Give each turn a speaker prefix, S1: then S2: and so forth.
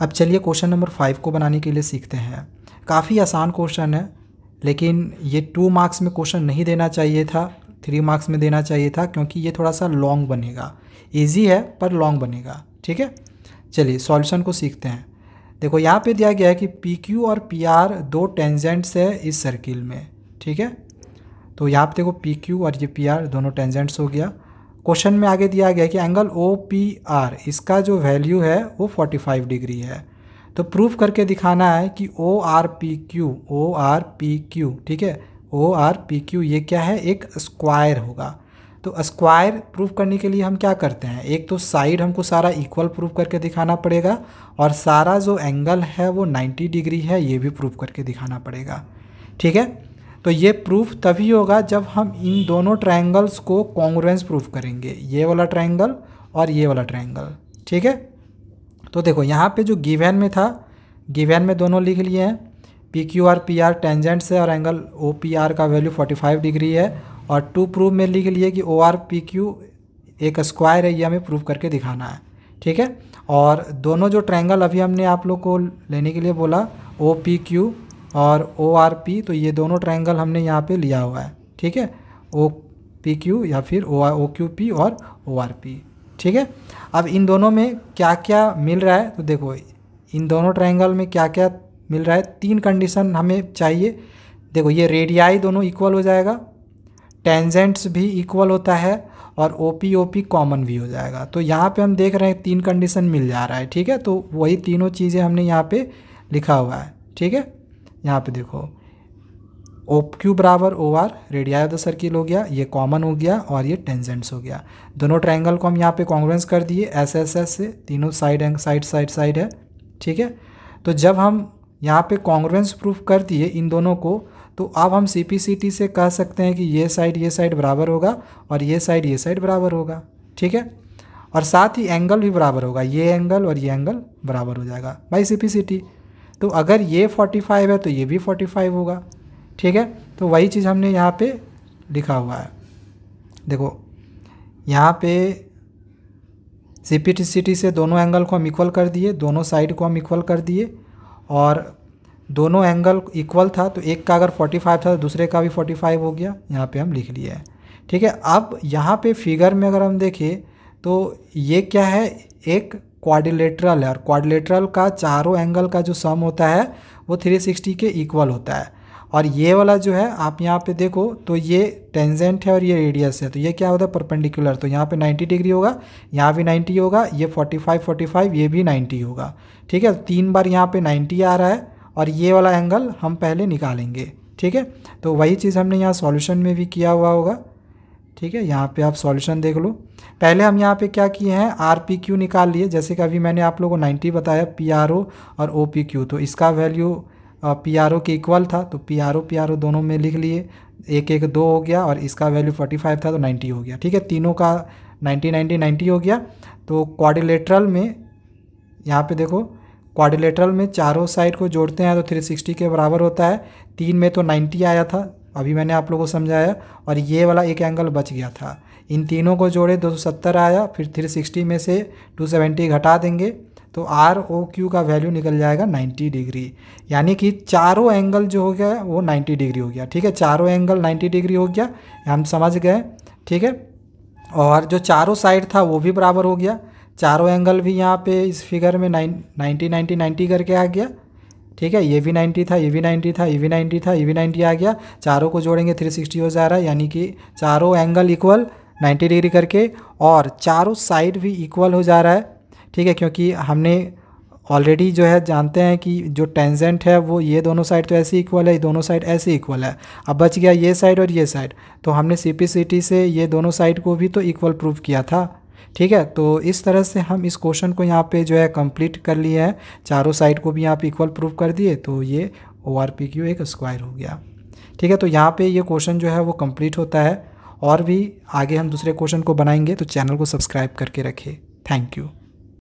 S1: अब चलिए question number five को बनाने के लिए सीखते हैं। काफ़ी आसान क्वेश्चन है, लेकिन ये टू मार्क्स में क्वेश्चन नहीं देना चाहिए था थ्री मार्क्स में देना चाहिए था, क्योंकि ये थोड़ा सा लॉन्ग बनेगा। ईजी है, पर लॉन्ग बनेगा, ठीक है? चलिए सॉल्यूशन को सीखते हैं। देखो, यहाँ पे दिया गया है कि पी क्यू और पी आर दो टेंजेंट्स है इस सर्किल में, ठीक है? तो यहाँ पे देखो पी क्यू और ये पी आर दोनों टेंजेंट्स हो गया। क्वेश्चन में आगे दिया गया कि एंगल ओ पी आर, इसका जो वैल्यू है वो 45 डिग्री है। तो प्रूफ करके दिखाना है कि O R P Q, O R P Q, ठीक है? ओ आर पी क्यू, ये क्या है? एक स्क्वायर होगा। तो स्क्वायर प्रूफ करने के लिए हम क्या करते हैं? एक तो साइड हमको सारा इक्वल प्रूफ करके दिखाना पड़ेगा और सारा जो एंगल है वो 90 डिग्री है, ये भी प्रूफ करके दिखाना पड़ेगा। ठीक है? तो ये प्रूफ तभी होगा जब हम इन दोनों ट्रायंगल्स को कॉन्ग्रेंस प्रूफ करेंगे। ये वाला ट्रायंगल और ये वाला ट्रायंगल ठीक है? तो देखो, यहाँ पे जो गिवन में था गिवन में दोनों लिख लिए हैं। P Q R P R tangents है और एंगल ओ पी आर का वैल्यू 45 डिग्री है और टू प्रूफ में लिख लिए कि ओ आर पी क्यू एक स्क्वायर है, ये हमें प्रूफ करके दिखाना है, ठीक है? और दोनों जो ट्रायंगल अभी हमने आप लोग को लेने के लिए बोला ओ पी क्यू और ओ आर पी तो ये दोनों ट्रायंगल हमने यहाँ पे लिया हुआ है। ठीक है? ओ पी क्यू या फिर ओ ओ क्यू पी और ओ आर पी ठीक है? अब इन दोनों में क्या क्या मिल रहा है? तो देखो, इन दोनों ट्रायंगल में क्या क्या मिल रहा है? तीन कंडीशन हमें चाहिए। देखो, ये रेडियाई दोनों इक्वल हो जाएगा। टेंजेंट्स भी इक्वल होता है और O P O P common भी हो जाएगा। तो यहाँ पे हम देख रहे हैं तीन कंडीशन मिल जा रहा है। ठीक है? तो वही तीनों चीज़ें हमने यहाँ पे लिखा हुआ है। ठीक है? यहाँ पे देखो ओ क्यू बराबर O R radii of the circle हो गया, ये कॉमन हो गया और ये टेंजेंट्स हो गया। दोनों ट्रायंगल को हम यहाँ पे कॉन्ग्रेंस कर दिए एस एस एस से, तीनों साइड एंग साइड साइड साइड है, ठीक है? तो जब हम यहाँ पे कॉन्ग्रेंस प्रूफ कर दिए इन दोनों को तो अब हम सी पी सी टी से कह सकते हैं कि ये साइड ये साइड बराबर होगा और ये साइड ये साइड बराबर होगा, ठीक है? और साथ ही एंगल भी बराबर होगा, ये एंगल और ये एंगल बराबर हो जाएगा। By C P C T तो अगर ये 45 है तो ये भी 45 होगा। ठीक है? तो वही चीज़ हमने यहाँ पे लिखा हुआ है। देखो, यहाँ पे C P T C T से दोनों एंगल को हम इक्वल कर दिए, दोनों साइड को हम इक्वल कर दिए, और दोनों एंगल इक्वल था तो एक का अगर 45 था तो दूसरे का भी 45 हो गया। यहाँ पे हम लिख लिए हैं। ठीक है? अब यहाँ पे फिगर में अगर हम देखें तो ये क्या है? एक क्वाड्रिलेटरल है और क्वाड्रिलेटरल का चारों एंगल का जो सम होता है, वो 360 के इक्वल होता है। और ये वाला जो है, आप यहाँ पे देखो तो ये टेंजेंट है और ये रेडियस है। तो ये क्या होता है परपेंडिकुलर तो यहाँ पे 90 डिग्री होगा, यहाँ भी 90 होगा, ये 45 45 ये भी 90 होगा। ठीक है? तीन बार यहाँ पे 90 आ रहा है और ये वाला एंगल हम पहले निकालेंगे। ठीक है? तो वही चीज़ हमने यहाँ सॉल्यूशन में भी किया हुआ होगा। ठीक है, यहाँ पे आप सॉल्यूशन देख लो। पहले हम यहाँ पे क्या किए हैं आर पी क्यू निकाल लिए। जैसे कि अभी मैंने आप लोगों को 90 बताया पी आर ओ और ओ पी क्यू तो इसका वैल्यू पी आर ओ के इक्वल था तो P R O P R O दोनों में लिख लिए। एक एक दो हो गया और इसका वैल्यू 45 था तो 90 हो गया। ठीक है, तीनों का 90 90 90 हो गया। तो क्वाड्रिलेटरल में, यहाँ पे देखो क्वाड्रिलेटरल में चारों साइड को जोड़ते हैं तो 360 के बराबर होता है। तीन में तो 90 आया था अभी मैंने आप लोगों को समझाया और ये वाला एक एंगल बच गया था। इन तीनों को जोड़े 270 आया, फिर 360 में से 270 घटा देंगे तो आर ओ क्यू का वैल्यू निकल जाएगा 90 डिग्री यानी कि चारों एंगल जो हो गया वो 90 डिग्री हो गया। ठीक है, चारों एंगल 90 डिग्री हो गया हम समझ गए, ठीक है? और जो चारों साइड था, वो भी बराबर हो गया। चारों एंगल भी यहाँ पे इस फिगर में नाइन नाइन्टी नाइन्टी नाइन्टी करके आ गया। ठीक है? ये भी नाइन्टी था, ये भी नाइन्टी था, ये भी नाइन्टी था, ये भी नाइन्टी आ गया। चारों को जोड़ेंगे थ्री सिक्सटी हो जा रहा है, यानी कि चारों एंगल इक्वल नाइन्टी डिग्री करके, और चारों साइड भी इक्वल हो जा रहा है। ठीक है? क्योंकि हमने ऑलरेडी जो है, जानते हैं कि जो टेंजेंट है, वो ये दोनों साइड तो ऐसे इक्वल है, ये दोनों साइड ऐसे इक्वल है। अब बच गया ये साइड और ये साइड तो हमने सी से ये दोनों साइड को भी तो इक्वल प्रूव किया था। ठीक है? तो इस तरह से हम इस क्वेश्चन को यहाँ पे जो है कंप्लीट कर लिए हैं। चारों साइड को भी यहाँ पे इक्वल प्रूफ कर दिए तो ये ओ आर पी क्यू एक स्क्वायर हो गया। ठीक है? तो यहाँ पे ये क्वेश्चन जो है वो कंप्लीट होता है। और भी आगे हम दूसरे क्वेश्चन को बनाएँगे तो चैनल को सब्सक्राइब करके रखें थैंक यू